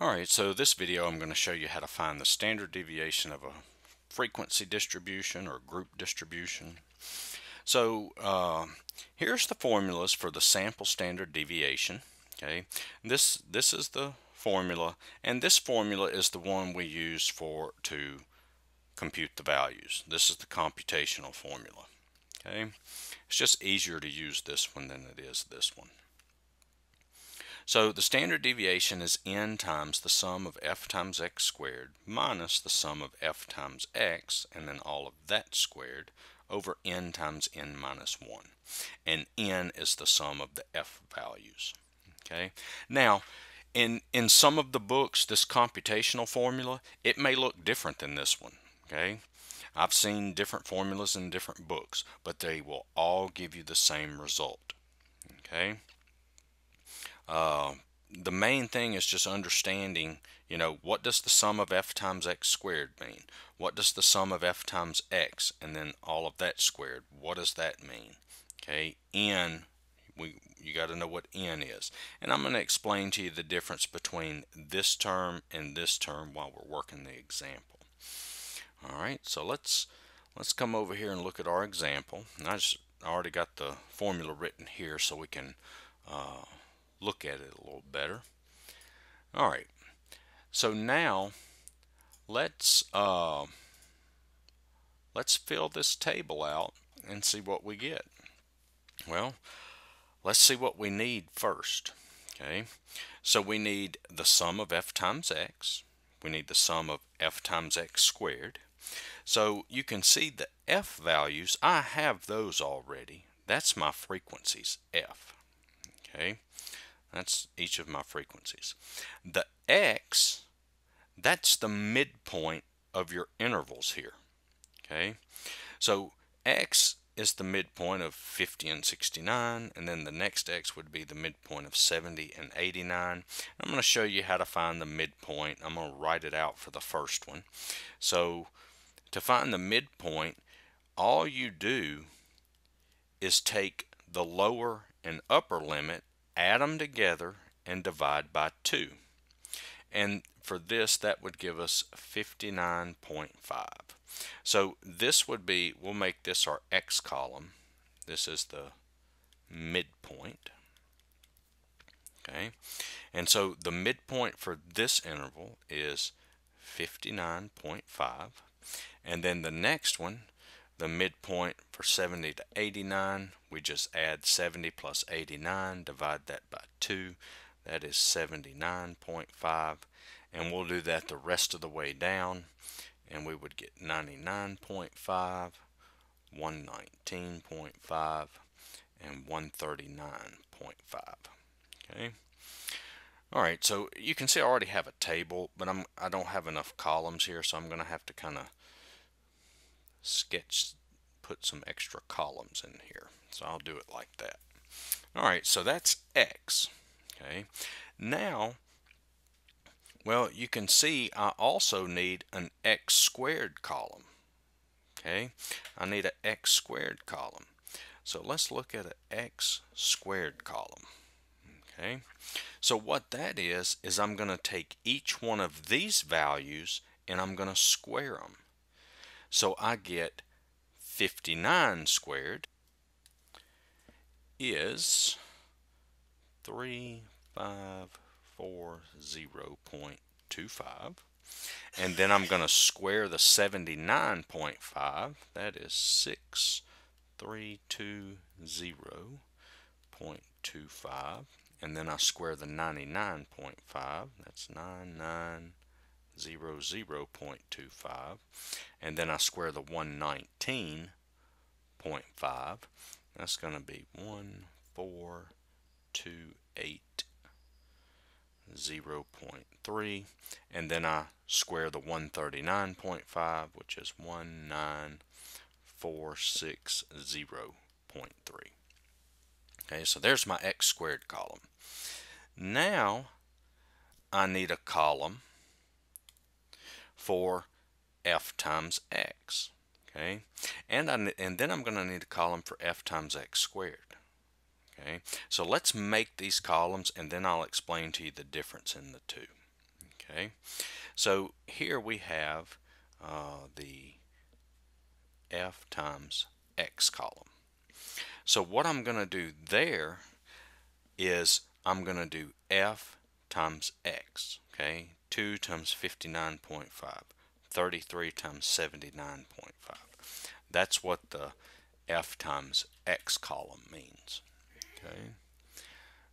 Alright, so this video I'm going to show you how to find the standard deviation of a frequency distribution or group distribution. So uh, here's the formulas for the sample standard deviation. Okay, this this is the formula, and this formula is the one we use for to compute the values. This is the computational formula. Okay, it's just easier to use this one than it is this one. So the standard deviation is n times the sum of f times x squared minus the sum of f times x and then all of that squared over n times n minus 1. And n is the sum of the f values. Okay. Now, in, in some of the books, this computational formula, it may look different than this one. Okay. I've seen different formulas in different books, but they will all give you the same result. Okay. Uh, the main thing is just understanding, you know, what does the sum of f times x squared mean? What does the sum of f times x and then all of that squared, what does that mean? Okay, n, we, you got to know what n is. And I'm going to explain to you the difference between this term and this term while we're working the example. All right, so let's let's come over here and look at our example. And I just I already got the formula written here so we can uh, look at it a little better. All right, so now let's uh, let's fill this table out and see what we get. Well, let's see what we need first. Okay, so we need the sum of f times x. We need the sum of f times x squared. So you can see the f values, I have those already. That's my frequencies, f. Okay, that's each of my frequencies. The x, that's the midpoint of your intervals here. Okay, so x is the midpoint of 50 and 69 and then the next x would be the midpoint of 70 and 89 I'm going to show you how to find the midpoint I'm going to write it out for the first one so to find the midpoint all you do is take the lower and upper limit add them together and divide by 2. And for this, that would give us 59.5. So this would be, we'll make this our x column. This is the midpoint. Okay, and so the midpoint for this interval is 59.5. And then the next one, the midpoint for 70 to 89, we just add 70 plus 89, divide that by 2. That is 79.5. And we'll do that the rest of the way down. And we would get 99.5, 119.5, and 139.5. Okay. All right, so you can see I already have a table, but I'm I don't have enough columns here, so I'm going to have to kind of sketch, put some extra columns in here. So I'll do it like that. All right, so that's X. Okay, now, well, you can see I also need an X squared column. Okay, I need an X squared column. So let's look at an X squared column. Okay, so what that is, is I'm going to take each one of these values and I'm going to square them. So I get 59 squared is 3540.25 and then I'm going to square the 79.5 that is 6320.25 and then I square the 99.5 that's 99 0.25 and then I square the 119.5 that's going to be 1428 0.3 and then I square the 139.5 which is 19460.3 okay so there's my x squared column. Now I need a column for f times x. Okay, and I, and then I'm going to need a column for f times x squared. Okay, so let's make these columns and then I'll explain to you the difference in the two. Okay, so here we have uh, the F times X column. So what I'm going to do there is I'm going to do F times X. Okay, 2 times 59.5, 33 times 79.5. That's what the F times X column means. Okay.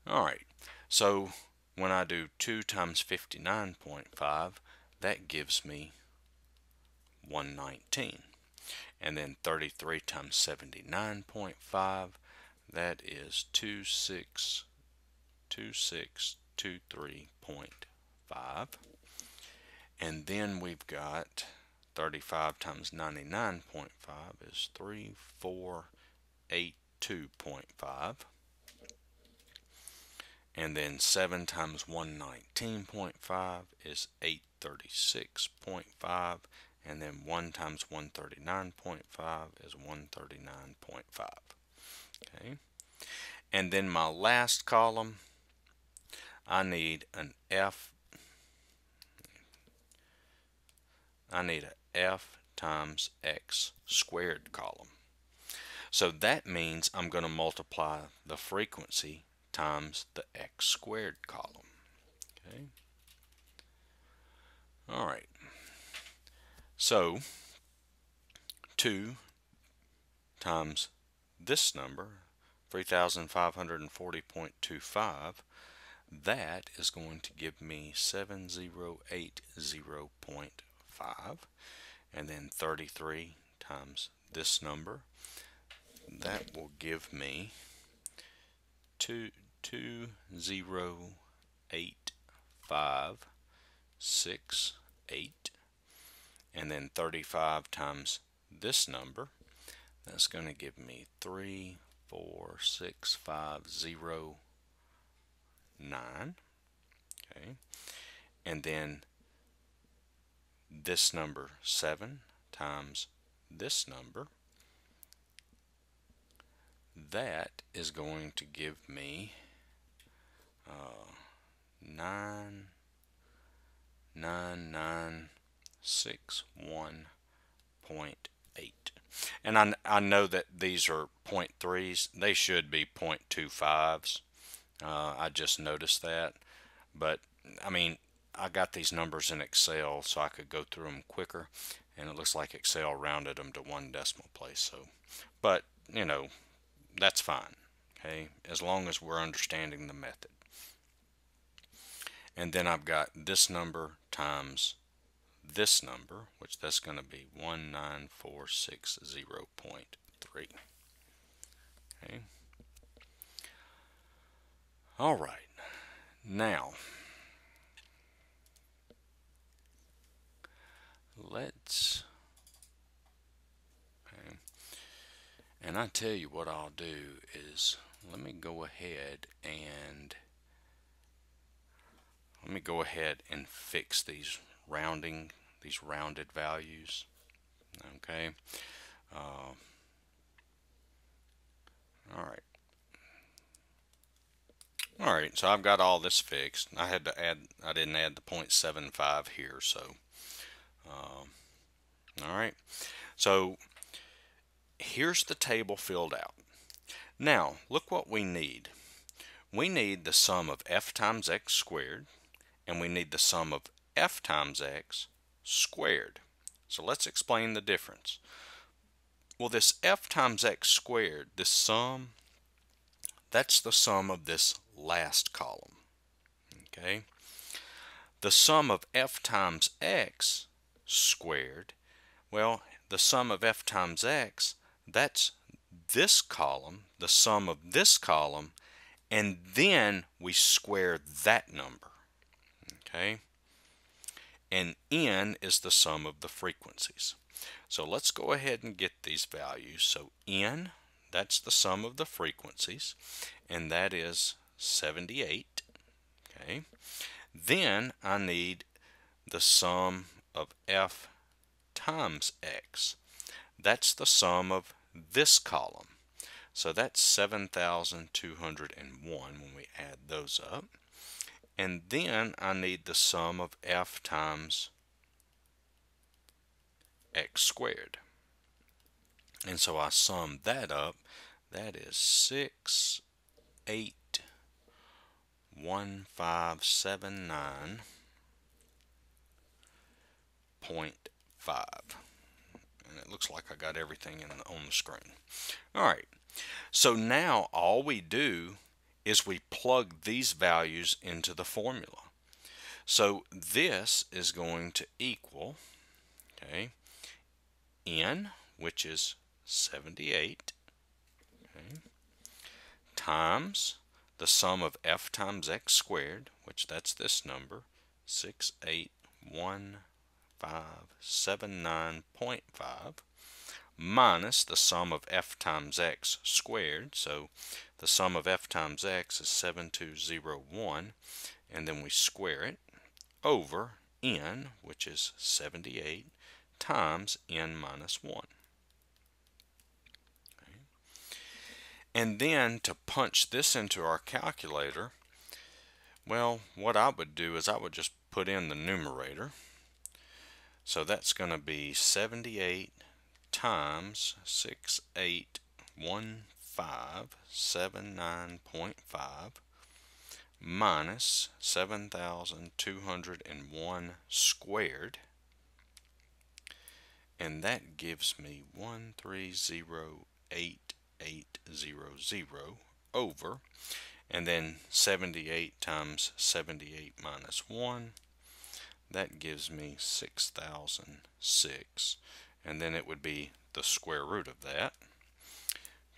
All right. So when I do 2 times 59.5, that gives me 119. And then 33 times 79.5, that is 262623.5. And then we've got 35 times 99.5 is 3482.5 and then 7 times 119.5 is 836.5 and then 1 times 139.5 is 139.5 okay? And then my last column I need an F I need a F times X squared column so that means I'm going to multiply the frequency times the x squared column. Okay. All right. So 2 times this number, 3540.25, that is going to give me 7080.5 and then 33 times this number. That will give me two two zero eight five six eight and then 35 times this number. That's going to give me three four six five zero nine okay? And then this number 7 times this number that is going to give me uh, nine nine nine six one point eight. And I, I know that these are point threes. They should be point two fives uh, I just noticed that. But I mean I got these numbers in Excel so I could go through them quicker and it looks like Excel rounded them to one decimal place so. But you know that's fine okay as long as we're understanding the method. And then I've got this number times this number which that's going to be 19460.3 okay all right now let's okay. And I tell you what I'll do is let me go ahead and let me go ahead and fix these rounding these rounded values okay uh, alright alright so I've got all this fixed I had to add I didn't add the 0.75 here so um, alright so here's the table filled out. Now, look what we need. We need the sum of f times x squared, and we need the sum of f times x squared. So let's explain the difference. Well, this f times x squared, this sum, that's the sum of this last column. Okay. The sum of f times x squared, well, the sum of f times x, that's this column, the sum of this column, and then we square that number. Okay? And n is the sum of the frequencies. So let's go ahead and get these values. So n, that's the sum of the frequencies, and that is 78. Okay? Then I need the sum of f times x. That's the sum of this column. So that's 7,201 when we add those up. and then I need the sum of f times x squared. And so I sum that up. That is 6, 8, 1, 5, 7, 9, 0.5. And it looks like I got everything in the, on the screen. All right. So now all we do is we plug these values into the formula. So this is going to equal, okay, n, which is 78, okay, times the sum of f times x squared, which that's this number, 6815579.5, minus the sum of f times x squared. So the sum of f times x is 7201, and then we square it over n, which is 78, times n minus 1. And then to punch this into our calculator, well, what I would do is I would just put in the numerator. So that's going to be 78 times 681579.5 minus 7,201 squared and that gives me 1308800 over and then 78 times 78 minus 1 that gives me 6006 and then it would be the square root of that.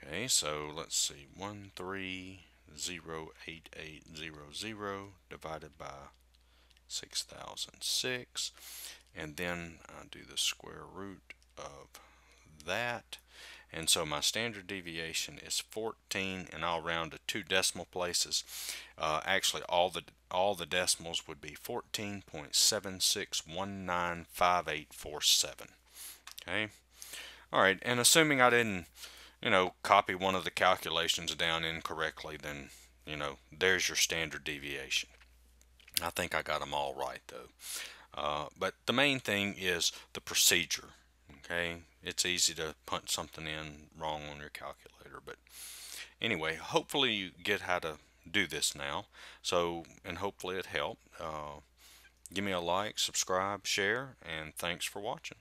Okay so let's see 1308800 divided by 6006 and then I do the square root of that and so my standard deviation is 14 and I'll round to two decimal places. Uh, actually all the all the decimals would be 14.76195847 okay? All right. And assuming I didn't you know copy one of the calculations down incorrectly then you know there's your standard deviation. I think I got them all right though. Uh, but the main thing is the procedure. Okay, it's easy to punch something in wrong on your calculator, but anyway, hopefully you get how to do this now. So, and hopefully it helped. Uh, give me a like, subscribe, share, and thanks for watching.